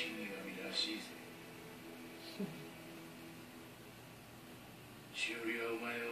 しおりはお前を